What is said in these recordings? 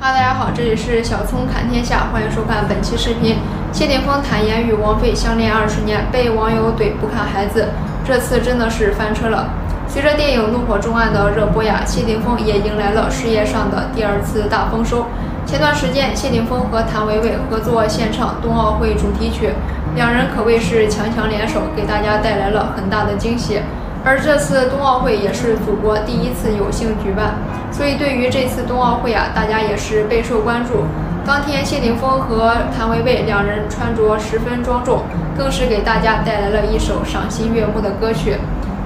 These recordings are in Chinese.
哈喽，大家好，这里是小葱看天下，欢迎收看本期视频。谢霆锋坦言与王菲相恋二十年，被网友怼不看孩子，这次真的是翻车了。随着电影《怒火中案》的热播呀，谢霆锋也迎来了事业上的第二次大丰收。前段时间，谢霆锋和谭维维合作献唱冬奥会主题曲，两人可谓是强强联手，给大家带来了很大的惊喜。而这次冬奥会也是祖国第一次有幸举办，所以对于这次冬奥会啊，大家也是备受关注。当天，谢霆锋和谭维维两人穿着十分庄重，更是给大家带来了一首赏心悦目的歌曲。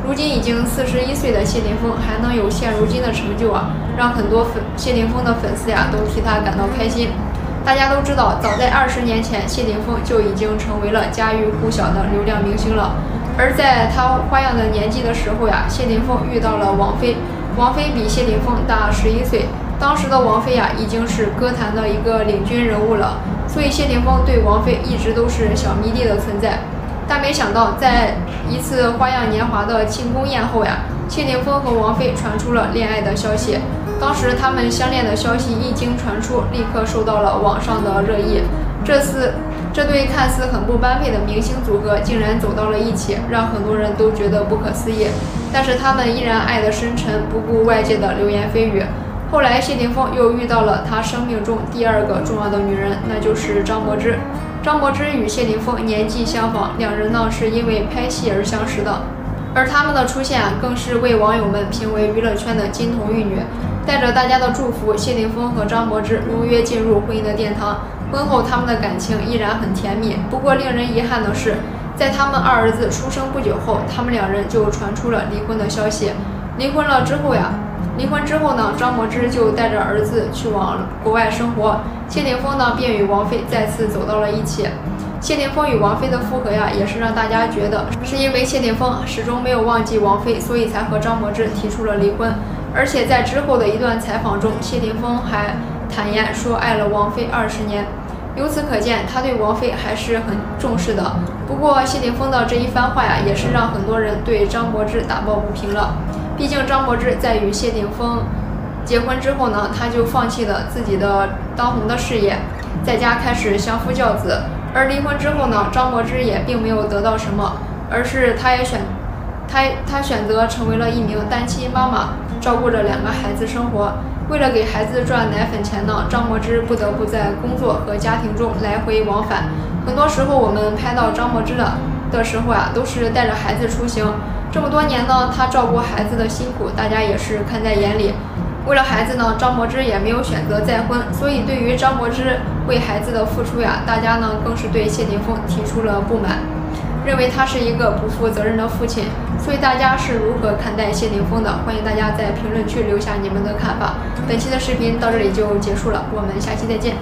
如今已经四十一岁的谢霆锋还能有现如今的成就啊，让很多粉谢霆锋的粉丝呀都替他感到开心。大家都知道，早在二十年前，谢霆锋就已经成为了家喻户晓的流量明星了。而在他花样的年纪的时候呀，谢霆锋遇到了王菲，王菲比谢霆锋大十一岁。当时的王菲呀，已经是歌坛的一个领军人物了，所以谢霆锋对王菲一直都是小迷弟的存在。但没想到，在一次花样年华的庆功宴后呀，谢霆锋和王菲传出了恋爱的消息。当时他们相恋的消息一经传出，立刻受到了网上的热议。这次。这对看似很不般配的明星组合竟然走到了一起，让很多人都觉得不可思议。但是他们依然爱得深沉，不顾外界的流言蜚语。后来谢霆锋又遇到了他生命中第二个重要的女人，那就是张柏芝。张柏芝与谢霆锋年纪相仿，两人呢是因为拍戏而相识的。而他们的出现更是为网友们评为娱乐圈的金童玉女。带着大家的祝福，谢霆锋和张柏芝如约进入婚姻的殿堂。婚后，他们的感情依然很甜蜜。不过，令人遗憾的是，在他们二儿子出生不久后，他们两人就传出了离婚的消息。离婚了之后呀，离婚之后呢，张柏芝就带着儿子去往国外生活，谢霆锋呢便与王菲再次走到了一起。谢霆锋与王菲的复合呀，也是让大家觉得是因为谢霆锋始终没有忘记王菲，所以才和张柏芝提出了离婚。而且在之后的一段采访中，谢霆锋还坦言说爱了王菲二十年。由此可见，他对王菲还是很重视的。不过，谢霆锋的这一番话呀，也是让很多人对张柏芝打抱不平了。毕竟，张柏芝在与谢霆锋结婚之后呢，他就放弃了自己的当红的事业，在家开始相夫教子。而离婚之后呢，张柏芝也并没有得到什么，而是她也选她她选择成为了一名单亲妈妈，照顾着两个孩子生活。为了给孩子赚奶粉钱呢，张柏芝不得不在工作和家庭中来回往返。很多时候，我们拍到张柏芝的的时候啊，都是带着孩子出行。这么多年呢，她照顾孩子的辛苦，大家也是看在眼里。为了孩子呢，张柏芝也没有选择再婚。所以，对于张柏芝为孩子的付出呀，大家呢更是对谢霆锋提出了不满。认为他是一个不负责任的父亲，所以大家是如何看待谢霆锋的？欢迎大家在评论区留下你们的看法。本期的视频到这里就结束了，我们下期再见。